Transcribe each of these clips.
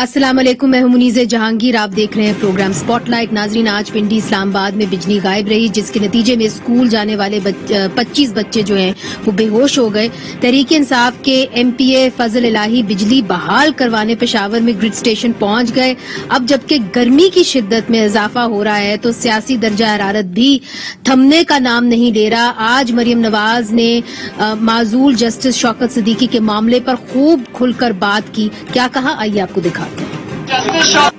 अस्सलाम वालेकुम मैं मुनीज़ जहांगीर। आप देख रहे हैं प्रोग्राम स्पॉटलाइट। नाजरीन, आज पिंडी इस्लामाबाद में बिजली गायब रही, जिसके नतीजे में स्कूल जाने वाले पच्चीस बच्चे जो हैं, वो बेहोश हो गए। तहरीक इंसाफ के एमपीए फजल इलाही बिजली बहाल करवाने पेशावर में ग्रिड स्टेशन पहुँच गए। अब जबकि गर्मी की शिद्दत में इजाफा हो रहा है तो सियासी दर्जा हरारत भी थमने का नाम नहीं ले रहा। आज मरियम नवाज़ ने माजूल जस्टिस शौकत सदीकी के मामले पर खूब खुलकर बात की। क्या कहा? आइए आपको दिखाते हैं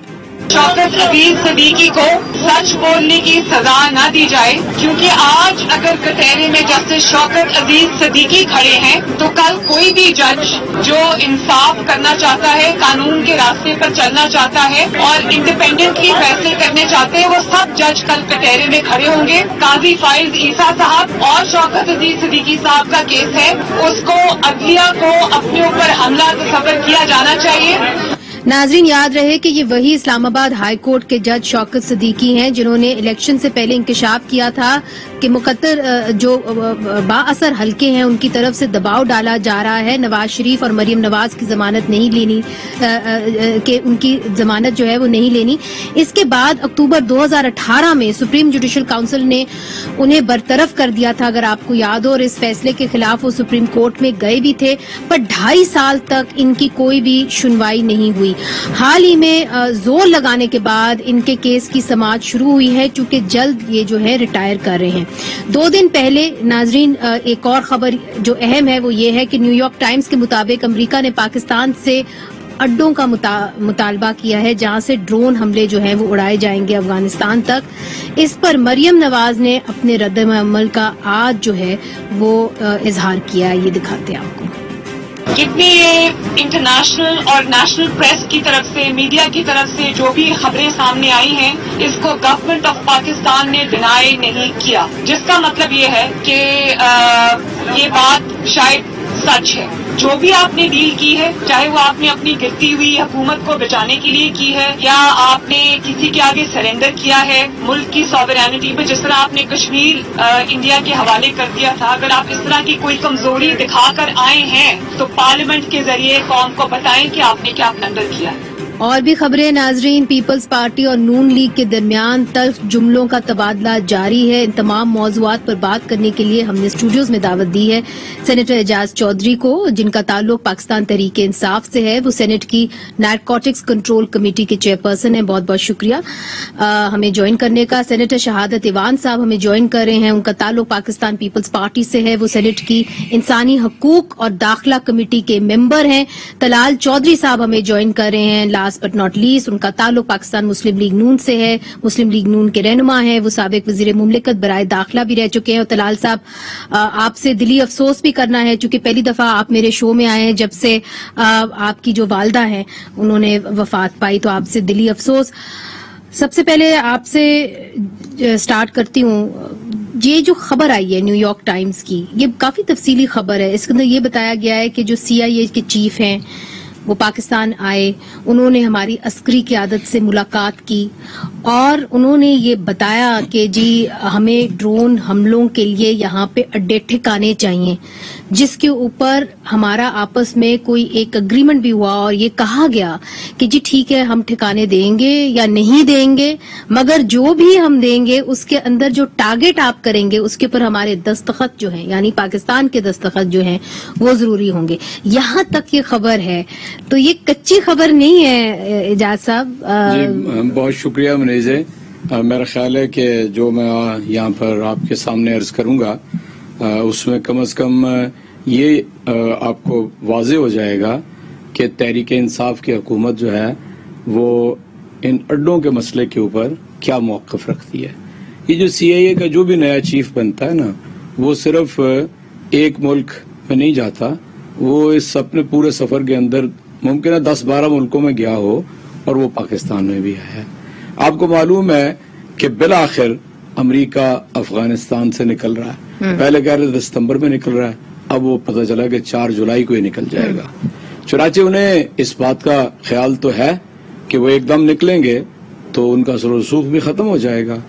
शौकत अज़ीज़ सदीकी को सच बोलने की सजा न दी जाए, क्योंकि आज अगर कटहरे में जस्टिस शौकत अज़ीज़ सदीकी खड़े हैं तो कल कोई भी जज जो इंसाफ करना चाहता है, कानून के रास्ते पर चलना चाहता है और इंडिपेंडेंटली फैसले करने चाहते हैं, वो सब जज कल कटहरे में खड़े होंगे। काजी फाइज ईसा साहब और शौकत अज़ीज़ सदीकी साहब का केस है। उसको अदलिया को अपने ऊपर हमला तस्वर किया जाना चाहिए। नाजरीन, याद रहे कि ये वही इस्लामाबाद हाई कोर्ट के जज शौकत सदीकी हैं जिन्होंने इलेक्शन से पहले इंकशाफ किया था। कि मुकद्दर जो बाअसर हल्के हैं, उनकी तरफ़ से दबाव डाला जा रहा है। नवाज़ शरीफ और मरियम नवाज़ की जमानत नहीं लेनी कि उनकी जमानत जो है वो नहीं लेनी। इसके बाद अक्टूबर 2018 में सुप्रीम जुडिशल काउंसिल ने उन्हें बरतरफ कर दिया था, अगर आपको याद हो, और इस फैसले के खिलाफ वो सुप्रीम कोर्ट में गए भी थे, पर ढाई साल तक इनकी कोई भी सुनवाई नहीं हुई। हाल ही में ज़ोर लगाने के बाद इनके केस की समाज शुरू हुई है चूँकि जल्द ये जो है रिटायर कर रहे हैं। दो दिन पहले नाजरीन एक और खबर जो अहम है वो ये है कि न्यूयॉर्क टाइम्स के मुताबिक अमरीका ने पाकिस्तान से अड्डों का मुता, मुतालबा किया है जहाँ से ड्रोन हमले जो हैं वो उड़ाए जाएँगे अफ़गानिस्तान तक। इस पर मरियम नवाज़ ने अपने रद्द अमल का आज जो है वो इजहार किया ये दिखाते हैं आपको। कितनी ये इंटरनेशनल और नेशनल प्रेस की तरफ़ से मीडिया की तरफ़ से जो भी खबरें सामने आई हैं, इसको गवर्नमेंट ऑफ़ पाकिस्तान ने डिनाई नहीं किया। जिसका मतलब ये है कि ये बात शायद सच है। जो भी आपने डील की है, चाहे वो आपने अपनी गिरती हुई हुकूमत को बचाने के लिए की है, या आपने किसी के आगे सरेंडर किया है मुल्क की सॉवरनिटी में जिस तरह आपने कश्मीर इंडिया के हवाले कर दिया था, अगर आप इस तरह की कोई कमज़ोरी दिखाकर आए हैं तो पार्लियामेंट के ज़रिए कौम को बताएँ कि आपने क्या ब्लंडर किया है। और भी खबरें, नाजरीन, पीपल्स पार्टी और नून लीग के दरमियान तल्फ जुमलों का तबादला जारी है। इन तमाम मौजूद पर बात करने के लिए हमने स्टूडियोज में दावत दी है। सेनेटर एजाज चौधरी को, जिनका ताल्लुक पाकिस्तान तरीके इंसाफ से है, वो सेनेट की नारकोटिक्स कंट्रोल कमेटी के चेयरपर्सन है। बहुत बहुत शुक्रिया हमें ज्वाइन करने का। सेनेटर शहादत इवान साहब हमें ज्वाइन कर रहे हैं। उनका ताल्लुक पाकिस्तान पीपल्स पार्टी से है। वो सेनेट की इंसानी हकूक और दाखिला कमेटी के मेंबर हैं। तलाल चौधरी साहब हमें ज्वाइन कर रहे हैं। लास्ट बट नॉट लीस्ट उनका ताल्लुक पाकिस्तान मुस्लिम लीग नून से है। मुस्लिम लीग नून के रहनुमा है। वो सबक वज़ीर मुमलिकत बरए दाखिला भी रह चुके हैं। और तलाल साहब आपसे दिली अफसोस भी करना है चूँकि पहली दफ़ा आप मेरे शो में आए हैं, जब से आपकी जो वालदा है, उन्होंने वफात पाई तो आपसे दिली अफसोस। सबसे पहले आपसे स्टार्ट करती हूँ। ये जो खबर आई है न्यूयॉर्क टाइम्स की, ये काफ़ी तफसीली खबर है। इसके अंदर ये बताया गया है कि जो सीआईए के चीफ हैं वो पाकिस्तान आए, उन्होंने हमारी अस्करी की आदत से मुलाकात की और उन्होंने ये बताया कि जी, हमें ड्रोन हमलों के लिए यहाँ पे अड्डे ठिकाने चाहिए। जिसके ऊपर हमारा आपस में कोई एक अग्रीमेंट भी हुआ और ये कहा गया कि जी ठीक है, हम ठिकाने देंगे या नहीं देंगे, मगर जो भी हम देंगे, उसके अंदर जो टारगेट आप करेंगे, उसके ऊपर हमारे दस्तखत जो है, यानी पाकिस्तान के दस्तखत जो हैं, वो ज़रूरी होंगे। यहाँ तक ये खबर है। तो ये कच्ची खबर नहीं है, एजाज साहब। बहुत शुक्रिया मनीजे मेरा ख्याल है कि जो मैं यहाँ पर आपके सामने अर्ज़ करूँगा उसमें कम अज कम ये आपको वाजे हो जाएगा कि तहरीक इंसाफ की हुकूमत जो है, वो इन अड्डों के मसले के ऊपर क्या मौकफ रखती है ये जो सी आई ए का जो भी नया चीफ बनता है ना, वो सिर्फ़ एक मुल्क में नहीं जाता, वो इस अपने पूरे सफ़र के अंदर मुमकिन है दस बारह मुल्कों में गया हो और वो पाकिस्तान में भी आया है आपको मालूम है कि बिल आखिर अमरीका अफ़गानिस्तान से निकल रहा है। पहले कह रहे थे सितंबर में निकल रहा है अब वो पता चला कि चार जुलाई को ही निकल जाएगा। चुनाचे उन्हें इस बात का ख्याल तो है कि वो एकदम निकलेंगे तो उनका सरूसूख भी खत्म हो जाएगा।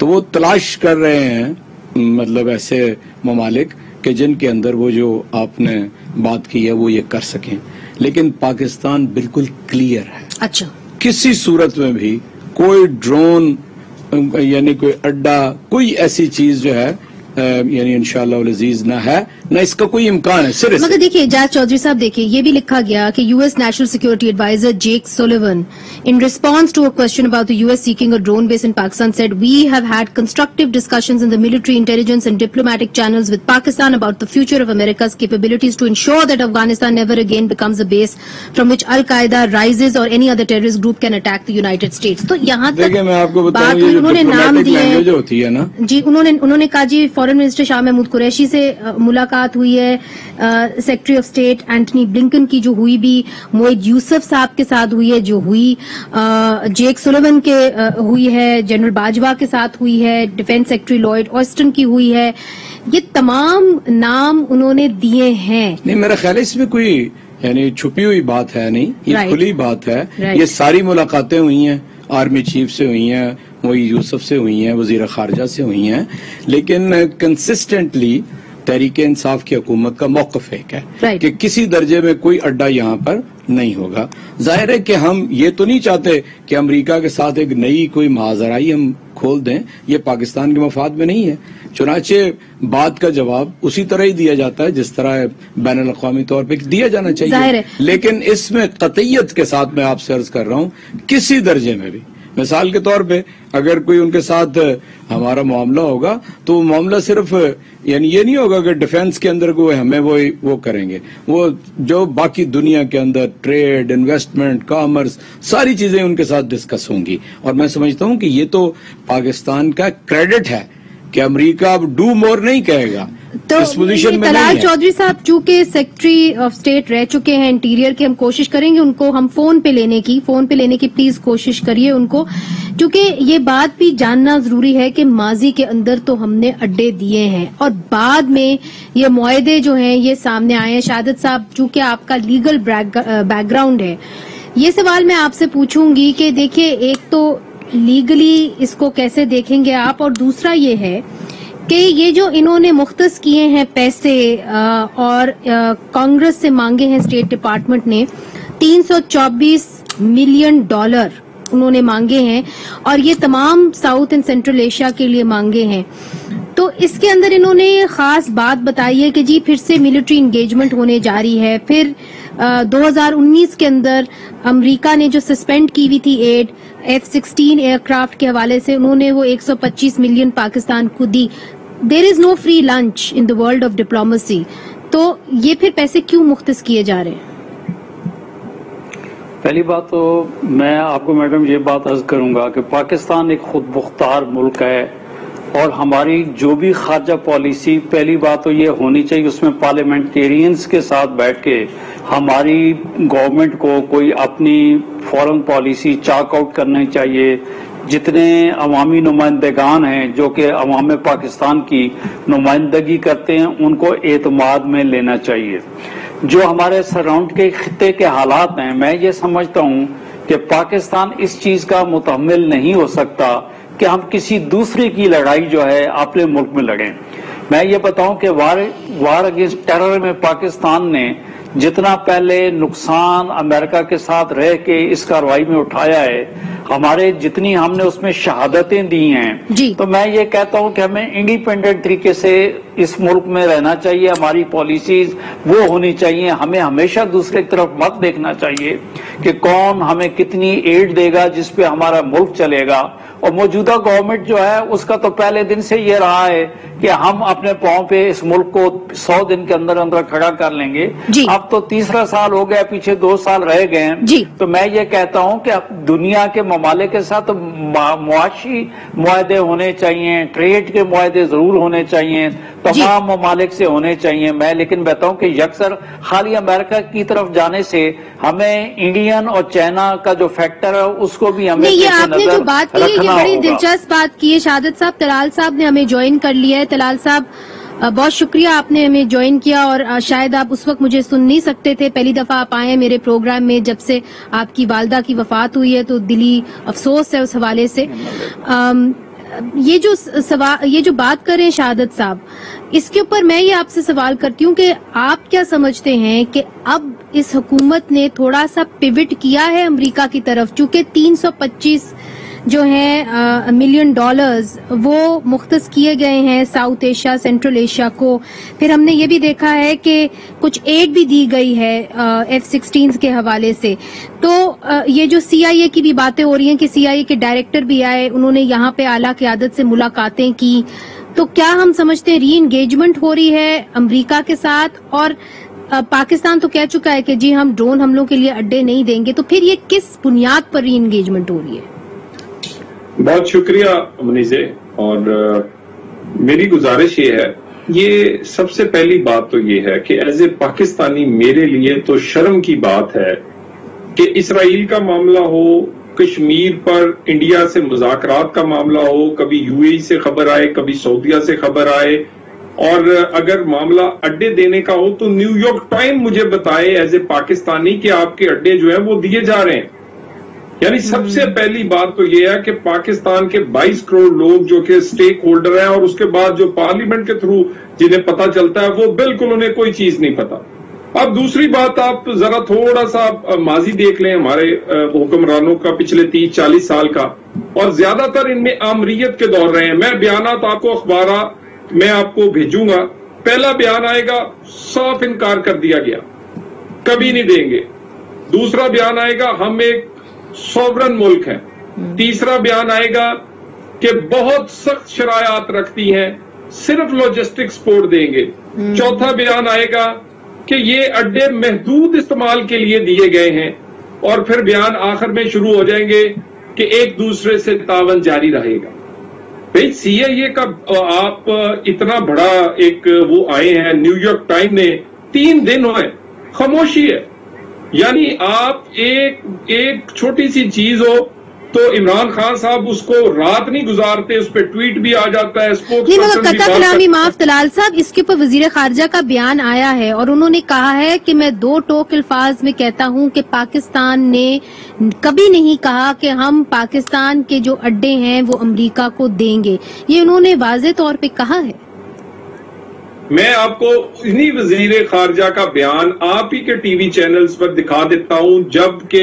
तो वो तलाश कर रहे हैं मतलब ऐसे ममालिक कि जिनके अंदर वो जो आपने बात की है वो ये कर सकें। लेकिन पाकिस्तान बिल्कुल क्लियर है। अच्छा। किसी सूरत में भी कोई ड्रोन यानी कोई अड्डा कोई ऐसी चीज़ जो है अ, यानी इंशाल्लाह अज़ीज़ ना है ना इसका कोई इम्कान है सिर्फ़ मगर देखिए एजाज चौधरी साहब देखिए ये भी लिखा गया कि US national security adviser Jake Sullivan in response to a question about the US seeking a drone base in Pakistan said we have had constructive discussions in the military intelligence and diplomatic channels with Pakistan about the future of capabilities to ensure that Afghanistan never again becomes a base from which Al Qaeda rises or any other terrorist group can attack the United States. तो यहाँ तक मैं आपको बात हुई, उन्होंने नाम दिए होती है ना। जी उन्होंने उन्होंने कहा जी फॉरेन मिनिस्टर शाह महमूद कुरैशी से अ, मुलाकात हुई है secretary of state Antony Blinken की जो हुई भी मोइद यूसुफ साहब के साथ हुई है जो हुई जेक सुलेवन के अ, हुई है जनरल बाजवा के साथ हुई है डिफेंस सेक्रेटरी लॉयड ऑस्टन की हुई है ये तमाम नाम उन्होंने दिए हैं नहीं मेरा ख्याल है इसमें कोई यानी छुपी हुई बात है नहीं ये. खुली बात है. ये सारी मुलाकातें हुई हैं आर्मी चीफ से हुई हैं वही यूसुफ से हुई हैं वज़ीर खारजा से हुई हैं लेकिन कंसिस्टेंटली तहरीक इंसाफ की हुकूमत का मौकफ एक है Right. कि किसी दर्जे में कोई अड्डा यहाँ पर नहीं होगा। ज़ाहिर है कि हम ये तो नहीं चाहते कि अमेरिका के साथ एक नई कोई महाजराई हम खोल दें। ये पाकिस्तान के मफाद में नहीं है। चुनाचे बात का जवाब उसी तरह ही दिया जाता है जिस तरह बैन अवी तौर पर दिया जाना चाहिए। लेकिन इसमें कतयत के साथ मैं आपसे अर्ज़ कर रहा हूँ किसी दर्जे में भी। मिसाल के तौर पे अगर कोई उनके साथ हमारा मामला होगा तो वो मामला सिर्फ़ यानी ये नहीं होगा कि डिफेंस के अंदर कोई हमें वो वो करेंगे। वो जो बाकी दुनिया के अंदर ट्रेड, इन्वेस्टमेंट, कॉमर्स, सारी चीज़ें उनके साथ डिस्कस होंगी। और मैं समझता हूँ कि ये तो पाकिस्तान का क्रेडिट है कि अमेरिका अब डू मोर नहीं कहेगा। तो इस पोजीशन में तलाल चौधरी साहब चूँकि सेक्रेटरी ऑफ़ स्टेट रह चुके हैं इंटीरियर के हम कोशिश करेंगे उनको हम फ़ोन पे लेने की फ़ोन पे लेने की प्लीज़ कोशिश करिए उनको। क्योंकि ये बात भी जानना ज़रूरी है कि माजी के अंदर तो हमने अड्डे दिए हैं। और बाद में ये मुआदे जो हैं ये सामने आए हैं। शादत साहब चूँकि आपका लीगल बैकग्राउंड है ये सवाल मैं आपसे पूछूँगी कि देखिए एक तो लीगली इसको कैसे देखेंगे आप? और दूसरा ये है कि ये जो इन्होंने मुख्त किए हैं पैसे और कांग्रेस से मांगे हैं स्टेट डिपार्टमेंट ने 324 मिलियन डॉलर उन्होंने मांगे हैं और ये तमाम साउथ एंड सेंट्रल एशिया के लिए मांगे हैं। तो इसके अंदर इन्होंने खास बात बताई है कि जी फिर से मिलिट्री इंगेजमेंट होने जा रही है। फिर अ, 2019 के अंदर अमेरिका ने जो सस्पेंड की हुई थी एड एफ़ सिक्सटीन एयरक्राफ्ट के हवाले से उन्होंने वो 125 मिलियन पाकिस्तान को दी। There is no free lunch in the world of diplomacy तो ये फिर पैसे क्यों मुख्त किए जा रहे हैं? पहली बात तो मैं आपको मैडम ये बात अर्ज़ करूँगा कि पाकिस्तान एक खुद मुख्तार मुल्क है। और हमारी जो भी खारजा पॉलिसी, पहली बात तो ये होनी चाहिए उसमें पार्लियामेंटेरियंस के साथ बैठ के हमारी गवर्नमेंट को कोई अपनी फॉरेन पॉलिसी चाक आउट करनी चाहिए। जितने अवामी नुमाइंदगान हैं, जो कि अवाम पाकिस्तान की नुमाइंदगी करते हैं, उनको एतमाद में लेना चाहिए। जो हमारे सराउंड के खत्े के हालात हैं, मैं ये समझता हूँ कि पाकिस्तान इस चीज़ का मुतमिल नहीं हो सकता कि हम किसी दूसरे की लड़ाई जो है अपने मुल्क में लड़ें। मैं ये बताऊँ कि वार वार अगेंस्ट टेरर में पाकिस्तान ने जितना पहले नुकसान अमेरिका के साथ रह के इस कार्रवाई में उठाया है हमारे जितनी हमने उसमें शहादतें दी हैं तो मैं ये कहता हूँ कि हमें इंडिपेंडेंट तरीके से इस मुल्क में रहना चाहिए हमारी पॉलिसीज़ वो होनी चाहिए हमें हमेशा दूसरे की तरफ़ मत देखना चाहिए कि कौन हमें कितनी एड देगा जिसपे हमारा मुल्क चलेगा। और मौजूदा गवर्नमेंट जो है उसका तो पहले दिन से ये रहा है कि हम अपने पाँव पे इस मुल्क को सौ दिन के अंदर अंदर खड़ा कर लेंगे। अब तो तीसरा साल हो गया पीछे दो साल रह गए हैं। तो मैं ये कहता हूँ कि अब दुनिया के ममालिक के साथ मुआशी मुआदे होने चाहिए ट्रेड के मुआदे ज़रूर होने चाहिए तमाम ममालिक से होने चाहिए। मैं लेकिन बताऊँ कि यकसर खाली अमेरिका की तरफ़ जाने से हमें इंडियन और चाइना का जो फैक्टर है उसको भी हमें नहीं ये आपने जो बात की है ये बड़ी दिलचस्प बात की है। शादत साहब तलाल साहब ने हमें ज्वाइन कर लिया है। तलाल साहब बहुत शुक्रिया आपने हमें ज्वाइन किया और शायद आप उस वक्त मुझे सुन नहीं सकते थे। पहली दफ़ा आप आए मेरे प्रोग्राम में जब से आपकी वालदा की वफात हुई है तो दिली अफसोस है उस हवाले से। अम, ये जो सवाल ये जो बात करें शहादत साहब इसके ऊपर मैं ये आपसे सवाल करती हूँ कि आप क्या समझते हैं कि अब इस हुकूमत ने थोड़ा सा पिविट किया है अमेरिका की तरफ़? चूँकि 325 जो है मिलियन डॉलर्स वो मुख्त किए गए हैं साउथ एशिया सेंट्रल एशिया को। फिर हमने ये भी देखा है कि कुछ एड भी दी गई है एफ़ सिक्सटीन के हवाले से। तो आ, ये जो सीआईए की भी बातें हो रही हैं कि सीआईए के डायरेक्टर भी आए उन्होंने यहाँ पे आला क्यादत से मुलाकातें की। तो क्या हम समझते हैं री एंगेजमेंट हो रही है अमरीका के साथ? और पाकिस्तान तो कह चुका है कि जी हम ड्रोन हमलों के लिए अड्डे नहीं देंगे। तो फिर ये किस बुनियाद पर री एंगेजमेंट हो रही है? बहुत शुक्रिया मुनीजे और मेरी गुजारिश ये है, ये सबसे पहली बात तो ये है कि एज ए पाकिस्तानी मेरे लिए तो शर्म की बात है कि इसराइल का मामला हो, कश्मीर पर इंडिया से मुजाकरात का मामला हो, कभी यूएई से खबर आए, कभी सऊदिया से खबर आए। और, अगर मामला अड्डे देने का हो तो न्यूयॉर्क टाइम मुझे बताए एज ए पाकिस्तानी कि आपके अड्डे जो है वो दिए जा रहे हैं। यानी सबसे। पहली बात तो यह है कि पाकिस्तान के 22 करोड़ लोग जो कि स्टेक होल्डर हैं और उसके बाद जो पार्लियामेंट के थ्रू जिन्हें पता चलता है, वो बिल्कुल उन्हें कोई चीज़ नहीं पता। अब दूसरी बात आप जरा थोड़ा सा माजी देख लें हमारे हुक्मरानों का पिछले तीस चालीस साल का। और ज़्यादातर इनमें आमरीत के दौर रहे हैं। मैं बयान आपको अखबार मैं आपको भेजूँगा। पहला बयान आएगा, साफ़ इनकार कर दिया गया। कभी नहीं देंगे। दूसरा बयान आएगा, हम एक सॉवरन मुल्क है। तीसरा बयान आएगा कि बहुत सख्त शरायात रखती हैं, सिर्फ़ लॉजिस्टिक सपोर्ट देंगे। चौथा बयान आएगा कि ये अड्डे महदूद इस्तेमाल के लिए दिए गए हैं और फिर बयान आखिर में शुरू हो जाएँगे कि एक दूसरे से तावन जारी रहेगा। भाई सीआईए का आप इतना बड़ा एक वो आए हैं न्यूयॉर्क टाइम ने, तीन दिन हुए, खामोशी है। यानी आप एक एक छोटी सी चीज़ हो तो इमरान खान साहब उसको रात नहीं गुजारते उस पर ट्वीट भी आ जाता है नहीं मगर कता कलामी माफ़ तलाल साहब इसके ऊपर वज़ीर खारजा का बयान आया है और उन्होंने कहा है कि मैं दो टोक अल्फाज में कहता हूँ कि पाकिस्तान ने कभी नहीं कहा कि हम पाकिस्तान के जो अड्डे हैं वो अमरीका को देंगे। ये उन्होंने वाज तौर पर कहा है। मैं आपको इन्हीं वज़ीर खारजा का बयान आप ही के टीवी चैनल्स पर दिखा देता हूँ जबकि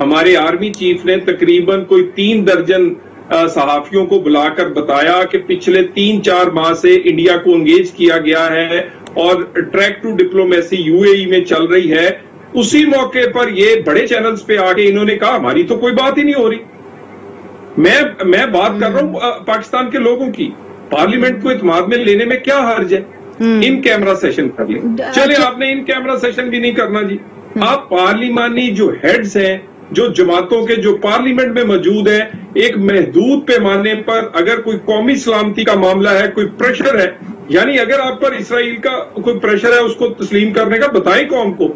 हमारे आर्मी चीफ ने तकरीबन कोई तीन दर्जन सहाफियों को बुलाकर बताया कि पिछले तीन चार माह से इंडिया को एंगेज किया गया है और ट्रैक टू डिप्लोमेसी यूएई में चल रही है। उसी मौके पर ये बड़े चैनल्स पे आके इन्होंने कहा हमारी तो कोई बात ही नहीं हो रही। मैं मैं बात कर रहा हूँ पाकिस्तान के लोगों की। पार्लियामेंट को इतमाद में लेने में क्या हर्ज है? हम्म। इन कैमरा सेशन कर ले। चले अच्छा। आपने इन कैमरा सेशन भी नहीं करना जी। हम्म। आप पार्लिमानी जो हेड्स हैं जो जमातों के जो पार्लियामेंट में मौजूद है एक महदूद पैमाने पर अगर कोई कौमी सलामती का मामला है कोई प्रेशर है यानी अगर आप पर इसराइल का कोई प्रेशर है उसको तस्लीम करने का बताएँ कौम को।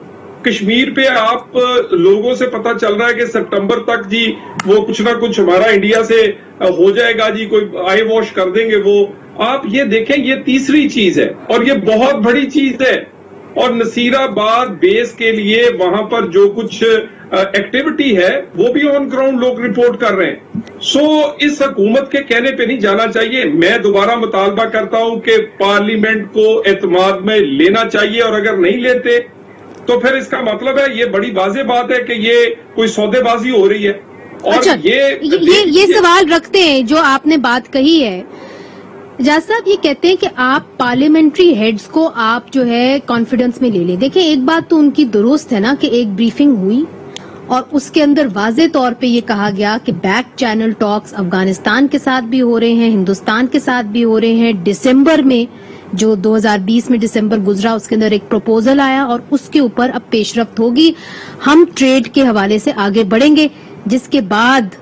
कश्मीर पे आप लोगों से पता चल रहा है कि सितंबर तक जी वो कुछ ना कुछ हमारा इंडिया से हो जाएगा जी कोई आई वॉश कर देंगे वो। आप ये देखें ये तीसरी चीज़ है और ये बहुत बड़ी चीज़ है। और नसीराबाद बेस के लिए वहाँ पर जो कुछ एक्टिविटी है वो भी ऑन ग्राउंड लोग रिपोर्ट कर रहे हैं। सो इस हुकूमत के कहने पे नहीं जाना चाहिए। मैं दोबारा मुतालबा करता हूँ कि पार्लियामेंट को एतमाद में लेना चाहिए और अगर नहीं लेते तो फिर इसका मतलब है ये बड़ी वाजे बात है कि ये कोई सौदेबाजी हो रही है। और अच्छा, ये ये, ये, ये सवाल रखते हैं जो आपने बात कही है एजाज साहब, ये कहते हैं कि आप पार्लियामेंट्री हेड्स को आप जो है कॉन्फिडेंस में ले लें। देखिए, एक बात तो उनकी दुरुस्त है ना कि एक ब्रीफिंग हुई और उसके अंदर वाजे तौर पे ये कहा गया कि बैक चैनल टॉक्स अफ़गानिस्तान के साथ भी हो रहे हैं, हिंदुस्तान के साथ भी हो रहे हैं। दिसंबर में, जो 2020 में दिसंबर गुजरा, उसके अंदर एक प्रपोजल आया और उसके ऊपर अब पेशरफ होगी। हम ट्रेड के हवाले से आगे बढ़ेंगे, जिसके बाद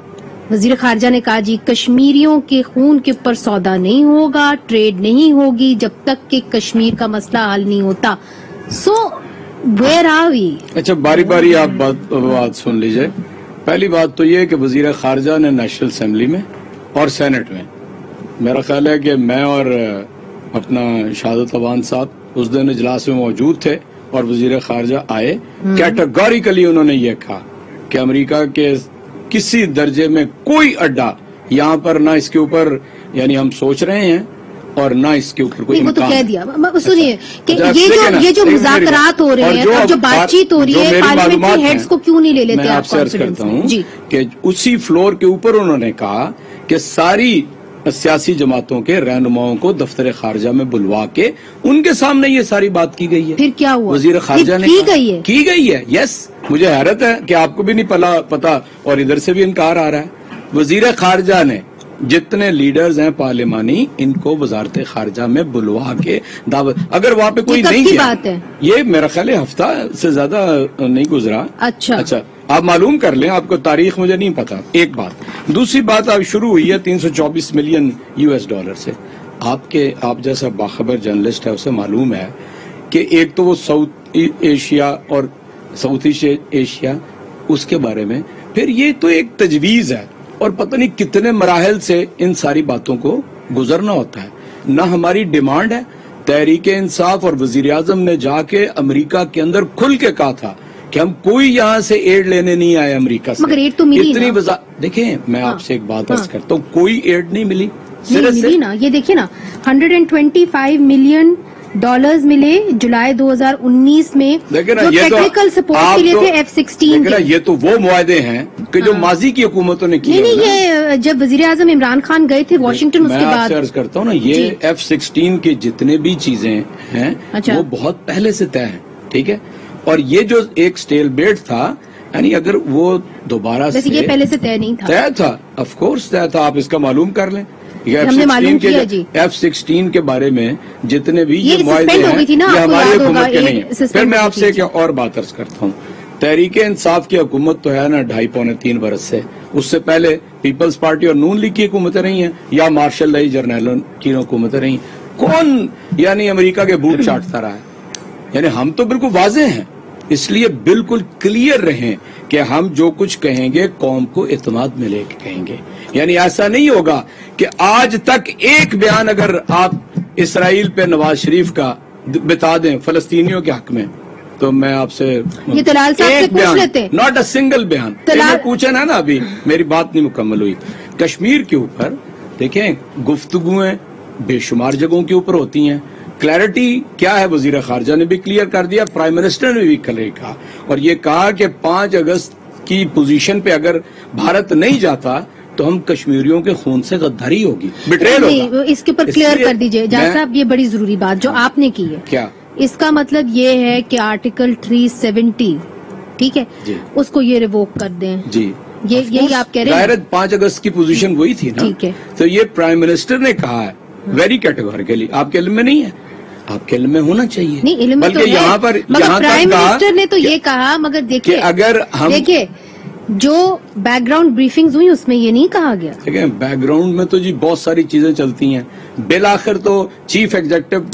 वज़ीर खारजा ने कहा जी कश्मीरियों के खून के ऊपर सौदा नहीं होगा ट्रेड नहीं होगी जब तक कि कश्मीर का मसला हल नहीं होता. सो वेर आर वी अच्छा बारी बारी आप बात, बात सुन लीजिए। पहली बात तो ये कि वज़ीर खारजा ने नेशनल असम्बली में और सेनेट में। मेरा ख्याल है कि मैं और अपना शहादत अवान साहब उस दिन इजलास में मौजूद थे और वज़ीर खारजा आए। Categorically hmm. उन्होंने ये कहा कि अमेरिका के किसी दर्जे में कोई अड्डा यहाँ पर ना इसके ऊपर यानी हम सोच रहे हैं और ना इसके ऊपर कोई वो तो कह दिया। सुनिए कि अच्छा, ये जो ये जो मुजाकरात हो रहे हैं जो और जो बातचीत हो रही है पार्लियामेंट पार्लियामेंट्री हेड्स को क्यों नहीं ले लेते मैं आप आपसे अर्ज़ करता हूँ कि उसी फ्लोर के ऊपर उन्होंने कहा कि सारी सियासी जमातों के रहनुमाओं को दफ्तर खारजा में बुलवा के उनके सामने ये सारी बात की गई है। फिर क्या हुआ? वज़ीर खारजा ने की गई है? की गई है? यस मुझे हैरत है कि आपको भी नहीं पला पता और इधर से भी इनकार आ रहा है। वज़ीर खारजा ने जितने लीडर्स हैं पार्लिमानी इनको वजारत खारजा में बुलवा के दावत अगर वहाँ पे कोई नहीं की बात है? ये मेरा ख्याल हफ़्ता से ज़्यादा नहीं गुजरा। अच्छा। अच्छा आप मालूम कर लें, आपको तारीख मुझे नहीं पता। एक बात। दूसरी बात अब शुरू हुई है 324 मिलियन यूएस डॉलर से। आपके, आप जैसा बाखबर जर्नलिस्ट है, उसे मालूम है कि एक तो वो साउथ एशिया और साउथ ईस्ट एशिया, उसके बारे में। फिर ये तो एक तजवीज है, और पता नहीं कितने मराहल से इन सारी बातों को गुजरना होता है। ना हमारी डिमांड है तहरीक इंसाफ और वज़ीर आज़म ने जाके अमरीका के अंदर खुल के कहा था कि हम कोई यहाँ से एड लेने नहीं आए अमेरिका से मगर aid तो मिली इतनी। वजा देखें मैं हाँ, आपसे एक बात अर्ज़ हाँ। करता हूँ कोई एड नहीं मिली नहीं मिली ना ये देखिए ना 125 मिलियन डॉलर्स मिले जुलाई 2019 में देखिए ना जो ये तो टेक्निकल सपोर्ट के लिए तो- थे एफ़ सिक्सटीन ये तो वो मुआदे हैं कि जो हाँ। माजी की हुकूमतों ने किए नहीं नहीं ये जब वज़ीर आज़म इमरान खान गए थे वॉशिंगटन उसके बाद अर्ज़ करता हूँ ना ये एफ़ सिक्सटीन के जितने भी चीज़ें हैं अच्छा। वो बहुत पहले से तय है ठीक है और ये जो एक स्टेल बेट था यानी अगर वो दोबारा वैसे ये पहले से तय नहीं था। तय था ऑफ़ कोर्स तय था आप इसका मालूम कर लें। हमने मालूम किया जी। एफ़ सिक्सटीन के बारे में जितने भी ये ये हैं ये हमारी हुकूमत के नहीं है। फिर मैं आपसे एक और बात अर्ज़ करता हूँ। तहरीक इंसाफ की हुकूमत तो है ना ढाई पौने तीन बरस से। उससे पहले पीपल्स पार्टी और नून लीग की हुकूमतें रही हैं या मार्शल लाई जर्नैलों की हुकूमतें रही। कौन यानी अमेरिका के बूट चाटता रहा है? यानी हम तो बिल्कुल वाजे हैं। इसलिए बिल्कुल क्लियर रहें कि हम जो कुछ कहेंगे कौम को इतमाद में लेके कहेंगे। यानी ऐसा नहीं होगा कि आज तक एक बयान अगर आप इसराइल पे नवाज़ शरीफ का बिता दें फलस्तीनियों के हक में तो मैं आपसे ये तलाल साहब से पूछ बयान, लेते नॉट अ सिंगल बयान। तलाल- पूछा ना ना अभी मेरी बात नहीं मुकम्मल हुई। कश्मीर के ऊपर देखें गुफ्तगुएँ बेशुमार जगहों के ऊपर होती हैं। क्लैरिटी क्या है वज़ीर खारजा ने भी क्लियर कर दिया प्राइम मिनिस्टर ने भी क्लियर कहा। और ये कहा कि पाँच अगस्त की पोजीशन पे अगर भारत नहीं जाता तो हम कश्मीरियों के खून से गद्दारी होगी। बिट्रेल होगा। इसके ऊपर क्लियर कर दीजिए। मैं- साहब ये बड़ी ज़रूरी बात जो आपने की है। क्या? इसका मतलब ये है कि आर्टिकल 370 ठीक है? उसको ये रिवोक कर दें। जी। ये यही आप कह रहे हैं? है पाँच अगस्त की पोजीशन वही थी ना? ठीक है। तो ये प्राइम मिनिस्टर ने कहा है वेरी कैटेगोरिकली आपके इल्म में नहीं है। आपके इल्म में होना चाहिए। नहीं इल्म में बल्कि तो यहाँ पर मगर यहाँ प्राइम मिनिस्टर ने तो ये कहा मगर देखिए अगर हम देखिए जो बैकग्राउंड ब्रीफिंग्स हुई उसमें ये नहीं कहा गया। देखें बैकग्राउंड में तो जी बहुत सारी चीज़ें चलती हैं। बिल आखिर तो चीफ एग्जेक्टिव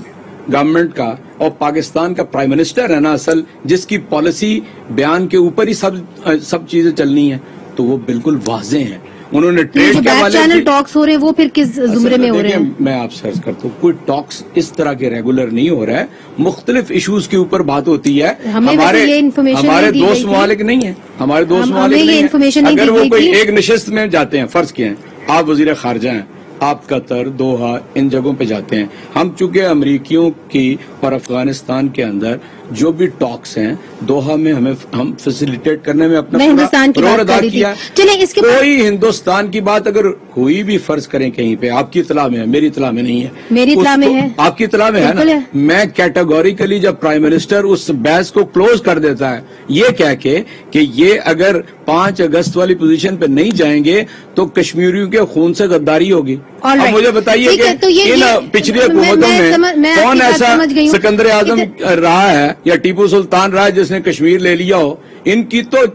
गवर्नमेंट का और पाकिस्तान का प्राइम मिनिस्टर है ना असल जिसकी पॉलिसी बयान के ऊपर ही सब सब चीज़ें चलनी है। तो वो बिल्कुल वाजे हैं। उन्होंने ट्रेड के हवाले चैनल टॉक्स हो रहे हैं वो फिर किस जुमरे में हो रहे हैं? मैं आपसे अर्ज़ करता हूँ। कोई टॉक्स इस तरह के रेगुलर नहीं हो रहा है। मुख्तलिफ़ इश्यूज़ के ऊपर बात होती है। हमें वैसे ये information हमारे दोस्त मालिक नहीं है। हमारे दोस्त ममालिक ये नहीं अगर वो कोई एक नशस्त में जाते हैं फ़र्ज़ किए हैं आप वज़ीर खारजा हैं आप कतर दोहा इन जगहों पे जाते हैं। हम चूँकि अमरीकियों की और अफ़गानिस्तान के अंदर जो भी टॉक्स हैं दोहा में हमें हम फैसिलिटेट करने में अपना हिंदुस्तान की बात अदा किया चलिए इसके कोई हिंदुस्तान की बात अगर कोई भी फ़र्ज़ करें कहीं पे आपकी इतला में है मेरी इतला में नहीं है। मेरी इतला में है। आपकी इतला में है ना? मैं कैटेगोरिकली जब प्राइम मिनिस्टर उस बहस को क्लोज कर देता है ये कह के कि ये अगर पाँच अगस्त वाली पोजीशन पे नहीं जाएँगे तो कश्मीरियों के खून से गद्दारी होगी। अब right. मुझे बताइए कि तो ये- इन पिछली हुकूमतों मैं कौन ऐसा। सिकंदर आज़म रहा है या टीपू सुल्तान है जिसने कश्मीर ले लिया हो इनकी तो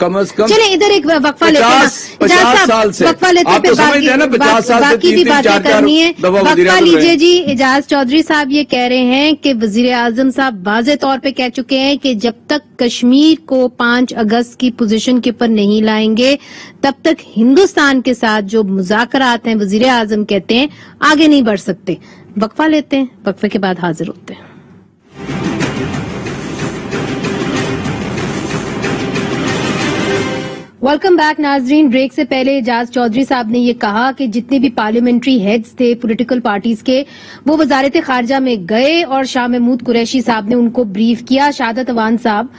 कम अज कम चले इधर एक वक्फा लेते हैं ना। 50 इजाज साहब, साल से। वक्फा लेते आप फिर तो हैं ना, 50 बाकी- साल से बाकी भी बातें करनी है वक्फा लीजिए जी एजाज चौधरी साहब ये कह रहे हैं कि वज़ीर आज़म साहब वाजे तौर पे कह चुके हैं कि जब तक कश्मीर को पाँच अगस्त की पोजीशन के ऊपर नहीं लाएँगे तब तक हिंदुस्तान के साथ जो मुजाकरात हैं वज़ीर आज़म कहते हैं आगे नहीं बढ़ सकते वक्फा लेते हैं वक्फे के बाद हाजिर होते हैं वेलकम बैक नाजरीन ब्रेक से पहले एजाज चौधरी साहब ने ये कहा कि जितने भी पार्लियामेंट्री हेड्स थे पॉलिटिकल पार्टीज़ के, वो वजारत खारजा में गए और शाह महमूद कुरैशी साहब ने उनको ब्रीफ किया। शादत अवान साहब,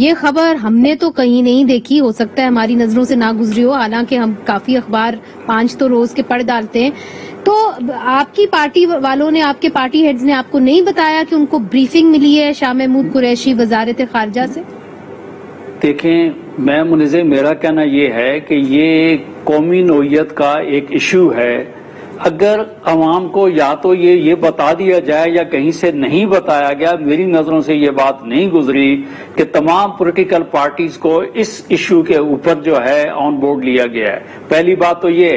ये खबर हमने तो कहीं नहीं देखी। हो सकता है हमारी नज़रों से ना गुजरी हो। हालाँकि हम काफ़ी अखबार पाँच तो रोज के पढ़ डालते हैं। तो आपकी पार्टी वालों ने, आपके पार्टी हेड्स ने आपको नहीं बताया कि उनको ब्रीफिंग मिली है शाह महमूद कुरैशी वजारत खारजा से? देखें मैं मुनिजे मेरा कहना ये है कि ये कौमी नोयत का एक इशू है। अगर आवाम को या तो ये ये बता दिया जाए या कहीं से नहीं बताया गया, मेरी नज़रों से ये बात नहीं गुजरी कि तमाम पॉलिटिकल पार्टीज़ को इस इशू के ऊपर जो है ऑन बोर्ड लिया गया है। पहली बात तो ये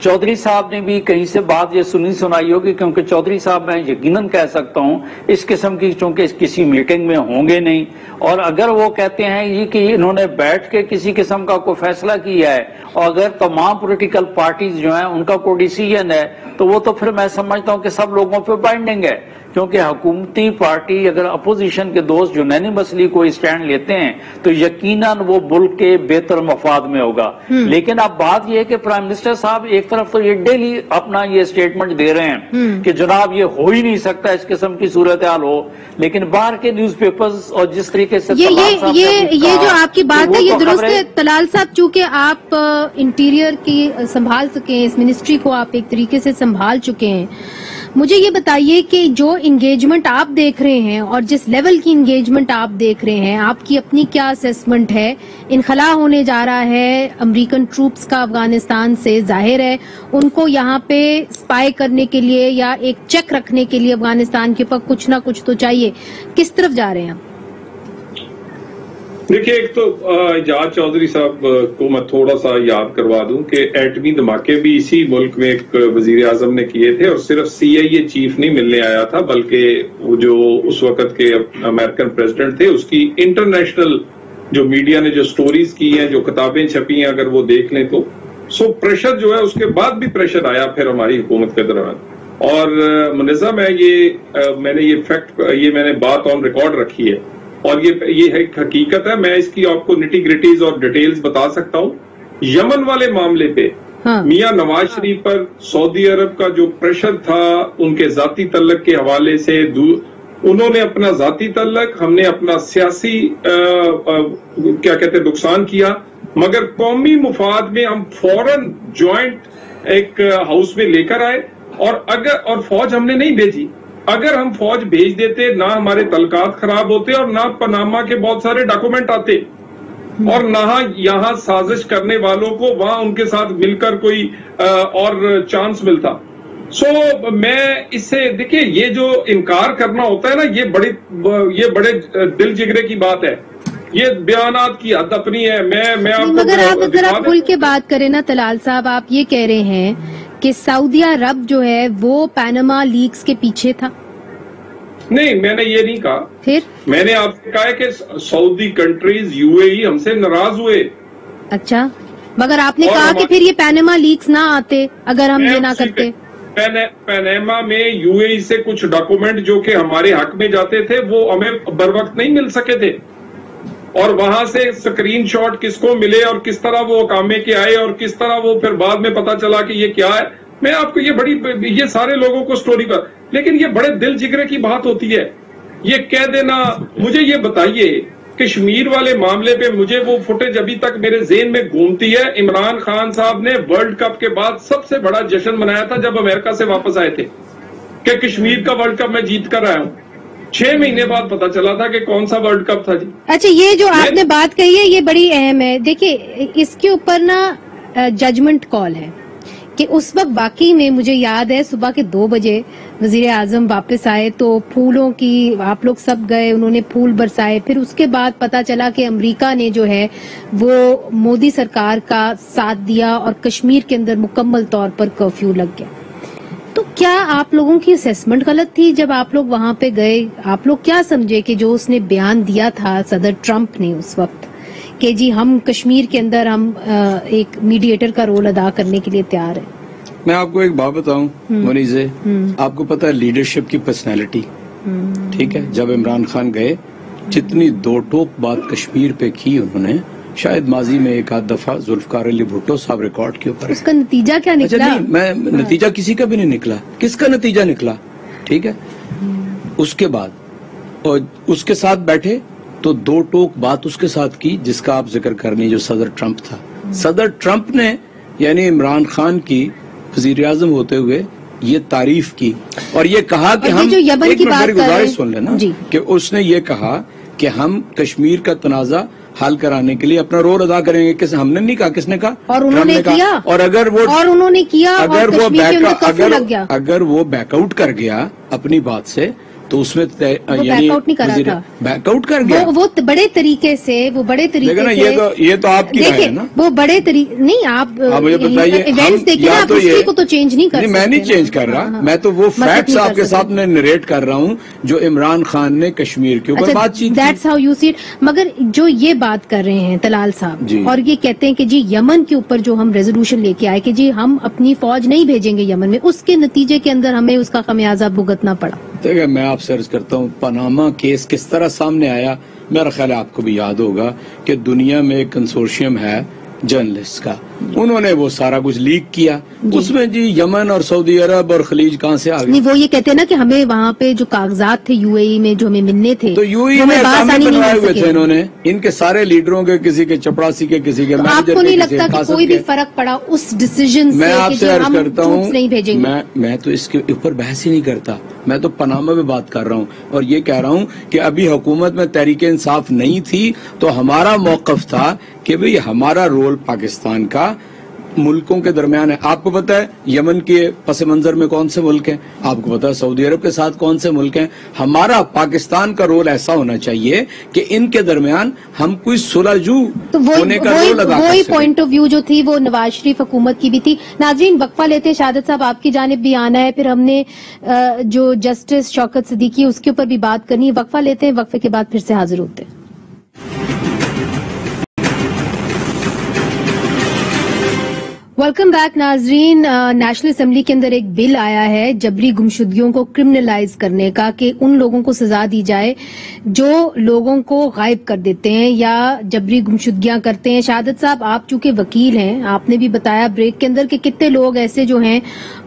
चौधरी साहब ने भी कहीं से बात ये सुनी सुनाई होगी, क्योंकि चौधरी साहब मैं यकीनन कह सकता हूँ, इस किस्म की, चूँकि किसी मीटिंग में होंगे नहीं। और अगर वो कहते हैं ये कि इन्होंने बैठ के किसी किस्म का कोई फैसला किया है, और अगर तमाम पॉलिटिकल पार्टीज़ जो हैं, उनका कोई डिसीज़न है तो वो तो फिर मैं समझता हूँ कि सब लोगों पर बाइंडिंग है। क्योंकि हुकूमती पार्टी अगर अपोजिशन के दोस्त जो नैनी मसली कोई स्टैंड लेते हैं तो यकीनन वो मुल्क के बेहतर मफाद में होगा हम्म। लेकिन अब बात यह है कि प्राइम मिनिस्टर साहब एक तरफ़ तो ये डेली अपना ये स्टेटमेंट दे रहे हैं हम्म। कि जनाब ये हो ही नहीं सकता इस किस्म की सूरत हाल हो लेकिन बाहर के न्यूज़ पेपर्स और जिस तरीके से ये ये ये, ये जो आपकी बात है ये तो दुरुस्त है तलाल साहब चूँकि आप इंटीरियर की संभाल चुके हैं इस मिनिस्ट्री को आप एक तरीके से संभाल चुके हैं मुझे ये बताइए कि जो इंगेजमेंट आप देख रहे हैं और जिस लेवल की इंगेजमेंट आप देख रहे हैं, आपकी अपनी क्या असेसमेंट है? इनखला होने जा रहा है, अमेरिकन ट्रूप्स का अफ़गानिस्तान से ज़ाहिर है, उनको यहाँ पे स्पाई करने के लिए या एक चेक रखने के लिए अफ़गानिस्तान के ऊपर कुछ ना कुछ तो चाहिए। किस तरफ़ जा रहे हैं देखिए, एक तो एजाज चौधरी साहब को मैं थोड़ा सा याद करवा दूँ कि एटमी धमाके भी इसी मुल्क में एक वज़ीर आज़म ने किए थे और सिर्फ़ सीआईए चीफ नहीं मिलने आया था, बल्कि वो जो उस वक्त के अमेरिकन प्रेसिडेंट थे, उसकी इंटरनेशनल जो मीडिया ने जो स्टोरीज की हैं, जो किताबें छपी हैं, अगर वो देख लें तो। सो, प्रेशर जो है, उसके बाद भी प्रेशर आया फिर हमारी हुकूमत के दौरान। और मुनिजा मैं ये मैंने ये फैक्ट, ये मैंने बात ऑन रिकॉर्ड रखी है। और ये ये है हकीकत है मैं इसकी आपको निटी ग्रिटीज और डिटेल्स बता सकता हूँ। यमन वाले मामले पे हाँ। मियाँ नवाज़ शरीफ पर सऊदी अरब का जो प्रेशर था उनके जाति तल्लक के हवाले से उन्होंने अपना जाति तल्लक हमने अपना सियासी आ, आ, क्या कहते नुकसान किया। मगर कौमी मुफाद में हम फ़ौरन ज्वाइंट एक हाउस में लेकर आए और अगर और फौज हमने नहीं भेजी। अगर हम फौज भेज देते ना हमारे तलकात खराब होते और ना पनामा के बहुत सारे डॉक्यूमेंट आते। और ना यहाँ साजिश करने वालों को वहाँ उनके साथ मिलकर कोई और चांस मिलता। सो so, मैं इससे देखिए ये जो इनकार करना होता है ना ये बड़ी ये बड़े दिल जिगरे की बात है। ये बयानात की हद अपनी है। मैं मैं आपको मगर आप जरा खुल के बात करें ना तलाल साहब आप ये कह रहे हैं कि सऊदी अरब जो है वो पैनमा लीक्स के पीछे था? नहीं मैंने ये नहीं कहा। फिर? मैंने आपसे कहा कि सऊदी कंट्रीज़ यूएई हमसे नाराज़ हुए। अच्छा। मगर आपने कहा कि फिर ये पैनमा लीक्स ना आते अगर हम ये ना करते। पैनेमा में यूएई से कुछ डॉक्यूमेंट जो कि हमारे हक में जाते थे वो हमें बर वक्त नहीं मिल सके थे। और वहाँ से स्क्रीनशॉट किसको मिले और किस तरह वो कामे के आए और किस तरह वो फिर बाद में पता चला कि ये क्या है? मैं आपको ये बड़ी ये सारे लोगों को स्टोरी पर, लेकिन ये बड़े दिल जिगरे की बात होती है। ये कह देना, मुझे ये बताइए, कश्मीर वाले मामले पे मुझे वो फुटेज अभी तक मेरे जेन में घूमती है। इमरान खान साहब ने वर्ल्ड कप के बाद सबसे बड़ा जश्न मनाया था जब अमेरिका से वापस आए थे, कि कश्मीर का वर्ल्ड कप मैं जीत कर आया हूँ। छह महीने बाद पता चला था कि कौन सा वर्ल्ड कप था जी। अच्छा ये जो आपने बात कही है ये बड़ी अहम है। देखिए इसके ऊपर ना जजमेंट कॉल है कि उस वक्त बाकी में मुझे याद है सुबह के दो बजे वज़ीर आज़म वापस आए तो फूलों की आप लोग सब गए उन्होंने फूल बरसाए। फिर उसके बाद पता चला कि अमेरिका ने जो है वो मोदी सरकार का साथ दिया और कश्मीर के अंदर मुकम्मल तौर पर कर्फ्यू लग गया। तो क्या आप लोगों की असेसमेंट गलत थी जब आप लोग वहाँ पे गए आप लोग क्या समझे कि जो उसने बयान दिया था सदर ट्रंप ने उस वक्त कि जी हम कश्मीर के अंदर हम एक मीडिएटर का रोल अदा करने के लिए तैयार हैं मैं आपको एक बात बताऊँ हम्म। मनीजे हम्म। आपको पता है लीडरशिप की पर्सनैलिटी हम्म। ठीक है जब इमरान खान गए जितनी दो टोक बात कश्मीर पे की उन्होंने शायद माजी में एक आध दफ़ा जुल्फकार अली भुट्टो साहब रिकॉर्ड के ऊपर उसका नतीजा क्या अच्छा निकला हाँ। नहीं मैं हाँ। नतीजा किसी का भी नहीं निकला किसका नतीजा निकला ठीक है उसके बाद और उसके साथ बैठे तो दो टोक बात उसके साथ की जिसका आप ज़िक्र करनी जो सदर ट्रंप था सदर ट्रंप ने यानी इमरान खान की वज़ीर आज़म होते हुए ये तारीफ़ की और ये कहा कि हम एक मिनट गुजारिश सुन लेना। कि उसने ये कहा कि हम कश्मीर का तनाजा हल कराने के लिए अपना रोल अदा करेंगे। किस हमने नहीं कहा किसने कहा? और उन्होंने। किया। और अगर वो और उन्होंने किया अगर वो बैकआउट बैक अगर अगर वो बैकआउट कर गया अपनी बात से तो उसमें बैकआउट नहीं करा वजीर- था। बैकआउट कर गया। वो वो त- बड़े तरीके से वो बड़े तरीके से ये तो ये तो आपकी है देखिए ना। वो बड़े तरीके नहीं आप आप मुझे बताइए इवेंट्स देखिए आप तो उसी को तो चेंज नहीं कर मैं नहीं चेंज कर रहा। हाँ, हाँ। मैं तो वो फैक्ट्स आपके सकते। सामने नरेट कर रहा हूँ जो इमरान खान ने कश्मीर के ऊपर बातचीत दैट्स हाउ यू सी मगर जो ये बात कर रहे हैं तलाल साहब और ये कहते हैं कि जी यमन के ऊपर जो हम रेजोल्यूशन लेके आए कि जी हम अपनी फौज नहीं भेजेंगे यमन में उसके नतीजे के अंदर हमें उसका खमियाजा भुगतना पड़ा। देखिए मैं आपसे अर्ज़ करता हूँ पनामा केस किस तरह सामने आया, मेरा ख्याल आपको भी याद होगा कि दुनिया में एक कंसोर्शियम है जर्नलिस्ट का। उन्होंने वो सारा कुछ लीक किया। उसमें जी यमन और सऊदी अरब और खलीज कहाँ से आ गए? वो ये कहते हैं ना कि हमें वहाँ पे जो कागजात थे यूएई में जो हमें मिलने थे तो वो में बनवाए हुए थे इन्होंने। इनके सारे लीडरों के किसी के चपरासी के किसी के तो मैनेजर आपको नहीं लगता कि कोई भी फ़र्क पड़ा उस डिसीज़न मैं आपसे अर्ज़ करता हूँ मैं मैं तो इसके ऊपर बहस ही नहीं करता। मैं तो पनामा में बात कर रहा हूँ और ये कह रहा हूँ कि अभी हुकूमत में तहरीक इंसाफ नहीं थी तो हमारा मौकफ था कि भाई हमारा रोल पाकिस्तान का मुल्कों के दरमियान है। आपको पता है यमन के पस मंजर में कौन से मुल्क हैं? आपको पता है सऊदी अरब के साथ कौन से मुल्क हैं? हमारा पाकिस्तान का रोल ऐसा होना चाहिए कि इनके दरमियान हम कोई सुलहजू तो होने का रोल अदा वही पॉइंट ऑफ़ व्यू जो थी वो नवाज़ शरीफ हुकूमत की भी थी। नाजरीन वक्फा लेते हैं शादत साहब आपकी जानब भी आना है। फिर हमने जो जस्टिस शौकत सदीकी उसके ऊपर भी बात करनी है। वक्फा लेते हैं वक्फे के बाद फिर से हाजिर होते हैं। वेलकम बैक नाजरीन नेशनल असेंबली के अंदर एक बिल आया है जबरी गुमशुदगियों को क्रिमिनलाइज करने का कि उन लोगों को सजा दी जाए जो लोगों को गायब कर देते हैं या जबरी गुमशुदगियाँ करते हैं। शहादत साहब, आप चूँकि वकील हैं, आपने भी बताया ब्रेक के अंदर कि कितने लोग ऐसे जो हैं,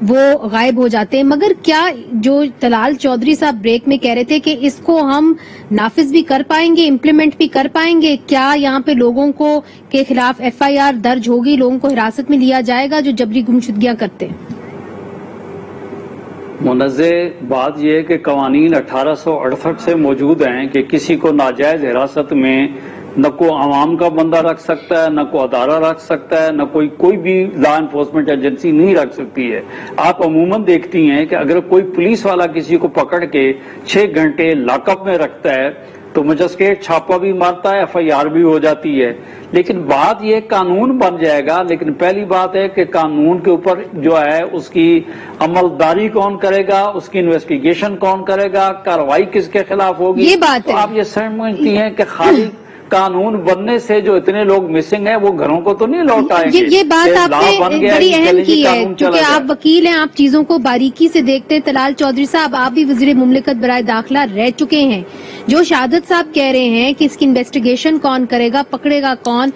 वो गायब हो जाते हैं। मगर क्या जो तलाल चौधरी साहब ब्रेक में कह रहे थे कि इसको हम नाफिज भी कर पाएँगे इम्प्लीमेंट भी कर पाएँगे? क्या यहाँ पे लोगों को के खिलाफ एफआईआर दर्ज होगी, लोगों को हिरासत में लिया जाएगा जो जबरी गुमशुदगियाँ करते हैं। मुनज़ बात यह है कि कवानीन अठारह सौ अड़सठ से मौजूद हैं कि किसी को नाजायज हिरासत में न को आवाम का बंदा रख सकता है, न को अदारा रख सकता है, न कोई कोई भी लॉ इन्फोर्समेंट एजेंसी नहीं रख सकती है। आप अमूमन देखती हैं कि अगर कोई पुलिस वाला किसी को पकड़ के छह घंटे लॉकअप में रखता है तो मजिस्ट्रेट छापा भी मारता है एफ़ आई आर भी हो जाती है। लेकिन बात यह कानून बन जाएगा लेकिन पहली बात है कि कानून के ऊपर जो है उसकी अमलदारी कौन करेगा उसकी इन्वेस्टिगेशन कौन करेगा कार्रवाई किसके खिलाफ होगी? ये बात तो है। आप ये समझती हैं कि खाली कानून बनने से जो इतने लोग मिसिंग हैं वो घरों को तो नहीं लौट आएँगे। ये ये बात आपने बड़ी अहम की है क्योंकि आप वकील हैं आप चीज़ों को बारीकी से देखते हैं। तलाल चौधरी साहब आप भी वज़ीर मुमलिकत बराए दाखिला रह चुके हैं। जो शहादत साहब कह रहे हैं कि इसकी इन्वेस्टिगेशन कौन करेगा, पकड़ेगा कौन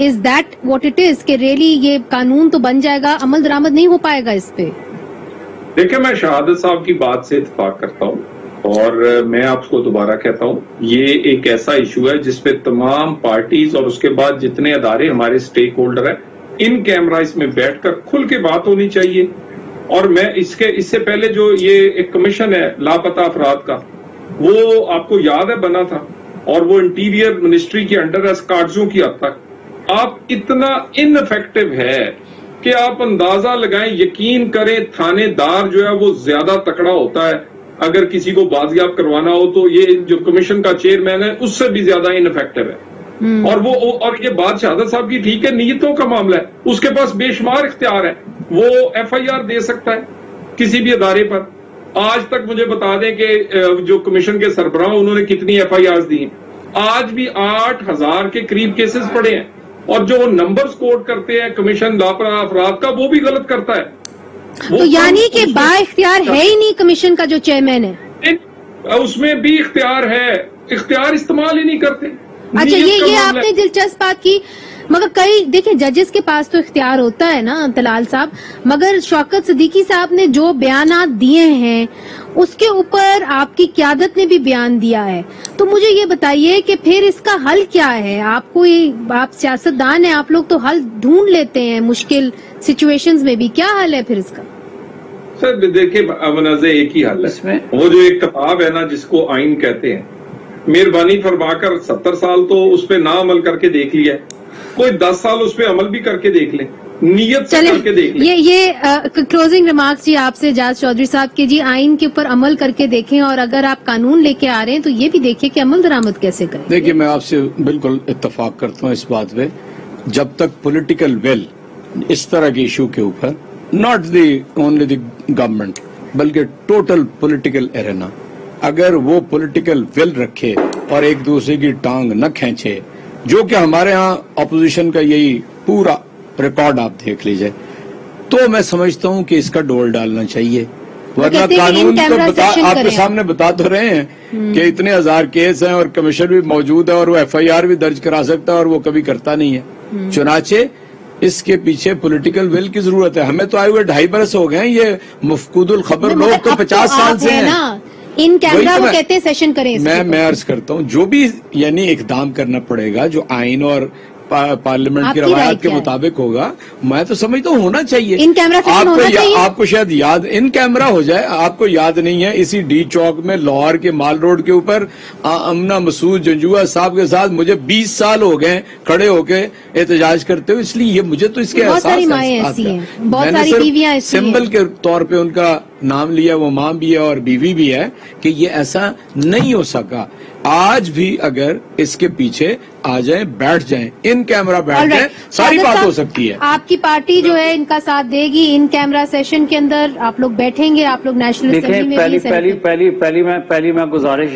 is that what it is कि रियली ये कानून तो बन जाएगा, अमल दरामद नहीं हो पाएगा इस पे। देखिए, मैं शहादत साहब की बात से इतफाक करता हूँ और मैं आपको दोबारा कहता हूँ, ये एक ऐसा इशू है जिसपे तमाम पार्टीज़ और उसके बाद जितने अदारे हमारे स्टेक होल्डर हैं, इन कैमराइज में बैठकर खुल के बात होनी चाहिए। और मैं इसके, इससे पहले जो ये एक कमीशन है, लापता अफराद का वो आपको याद है बना था। और वो इंटीरियर मिनिस्ट्री के अंडर है कागजों की हद तक आप इतना इनफेक्टिव है कि आप अंदाज़ा लगाएँ यकीन करें थानेदार जो है वो ज़्यादा तकड़ा होता है। अगर किसी को बाजियाब करवाना हो तो ये जो कमीशन का चेयरमैन है उससे भी ज़्यादा इनफेक्टिव है। और वो और ये बात शहादत साहब की ठीक है नीयतों का मामला है। उसके पास बेशुमार इख्तियार है। वो एफआईआर दे सकता है किसी भी अदारे पर। आज तक मुझे बता दें कि जो कमीशन के सरबराह उन्होंने कितनी एफ़ आई आर दी हैं। आज भी आठ हज़ार के करीब केसेस पड़े हैं। और जो नंबर्स कोट करते हैं कमीशन लापरवाह अफराद का वो भी गलत करता है। तो यानी कि उसमें- बा इख्तियार है ही नहीं कमीशन का जो चेयरमैन है। उसमें भी इख्तियार है। इख्तियार इस्तेमाल ही नहीं करते। अच्छा ये ये आपने दिलचस्प बात की। मगर कई देखिए जजेस के पास तो इख्तियार होता है ना तलाल साहब। मगर शौकत सिद्दीकी साहब ने जो बयान दिए हैं उसके ऊपर आपकी क्यादत ने भी बयान दिया है। तो मुझे ये बताइए कि फिर इसका हल क्या है? आपको ये आप सियासतदान है आप लोग तो हल ढूंढ लेते हैं मुश्किल सिचुएशंस में भी। क्या हल है फिर इसका? सर देखिए मुनाजे एक ही हल है। वो जो एक किताब है ना जिसको आइन कहते हैं मेहरबानी फरमाकर सत्तर साल तो उस पर ना अमल करके देख लिया है। कोई दस साल उस पर अमल भी करके देख ले नीयत से करके देख ले। ये ये क्लोजिंग रिमार्क्स जी आपसे जाज चौधरी साहब के जी आइन के ऊपर अमल करके देखें और अगर आप कानून लेके आ रहे हैं तो ये भी देखिए कि अमल दरामद कैसे करें। देखिए मैं आपसे बिल्कुल इतफाक करता हूँ इस बात पे। जब तक पॉलिटिकल विल इस तरह के इशू के ऊपर not the only the government बल्कि टोटल पॉलिटिकल एरेना अगर वो पॉलिटिकल विल रखे और एक दूसरे की टांग न खेचे जो कि हमारे यहाँ अपोजिशन का यही पूरा रिकॉर्ड आप देख लीजिए। तो मैं समझता हूँ कि इसका डोल डालना चाहिए। वरना हैं कि कानून तो बता आपके सामने बता तो रहे हैं कि इतने हज़ार केस हैं और कमीशन भी मौजूद है और वो एफआईआर भी दर्ज करा सकता है और वो कभी करता नहीं है। चुनाचे इसके पीछे पॉलिटिकल विल की ज़रूरत है। हमें तो आए हुए ढाई बरस हो गए हैं ये मुफ्कुदुल खबर लोग तो पचास साल से हैं इन कैमरा तो वो कहते हैं सेशन करें मैं मैं अर्ज़ करता हूँ जो भी यानी इकदाम करना पड़ेगा जो आइन और पा, पार्लियामेंट की रवायत के मुताबिक होगा मैं तो समझता हूँ होना चाहिए। इन कैमरा सेशन आपको होना या- चाहिए? आपको शायद याद इन कैमरा हो जाए आपको याद नहीं है इसी डी चौक में लाहौर के माल रोड के ऊपर अमना मसूद जंजुआ साहब के साथ मुझे 20 साल हो गए खड़े होके एहतजाज करते हुए इसलिए ये मुझे तो इसके बहुत एहसास बहुत सारी बीवियाँ सिंबल के तौर पे उनका नाम लिया वो माँ भी है और बीवी भी है कि ये ऐसा नहीं हो सका। आज भी अगर इसके पीछे आ जाए बैठ जाए इन कैमरा बैठ जाए सारी बात हो सकती है। आपकी पार्टी जो है इनका साथ देगी इन कैमरा सेशन के अंदर आप लोग बैठेंगे आप लोग नेशनल देखें असेंबली में पहली पहली पहली पहली मैं पहली मैं गुजारिश